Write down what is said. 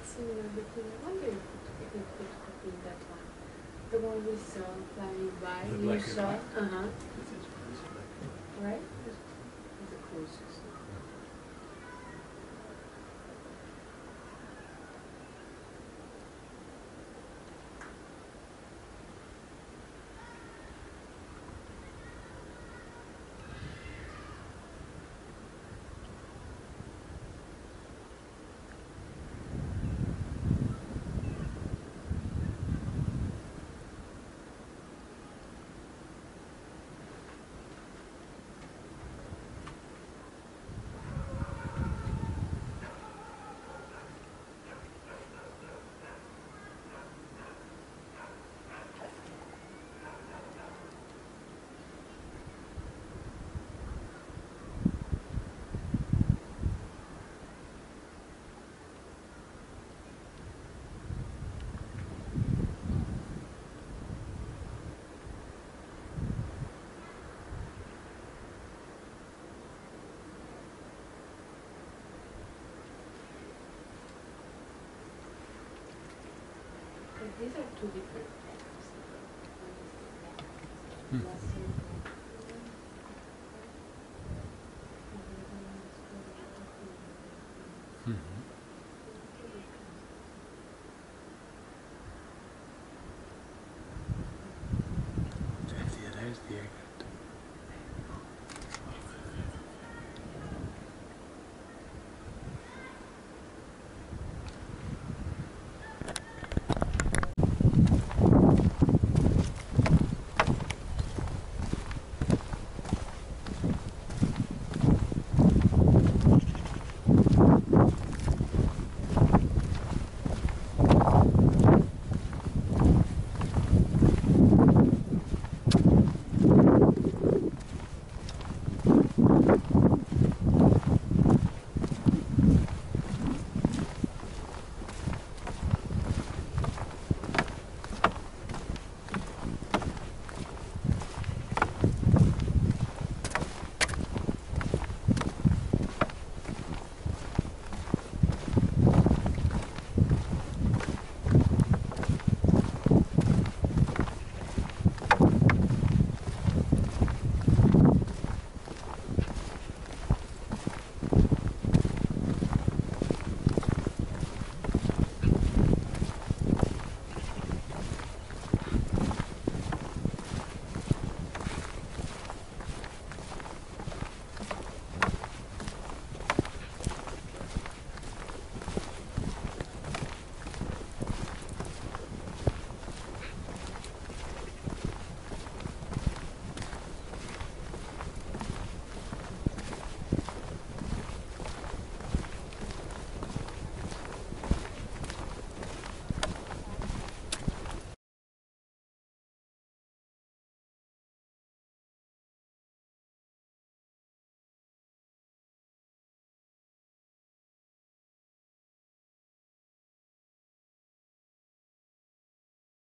was very similar looking. I wonder if it, if it could that one. The one we saw flying by, The you black and saw, white? uh-huh, This is, this is like, right? The closest. These are two different types. One is the black, Hmm.